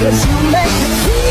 Cause you make me feel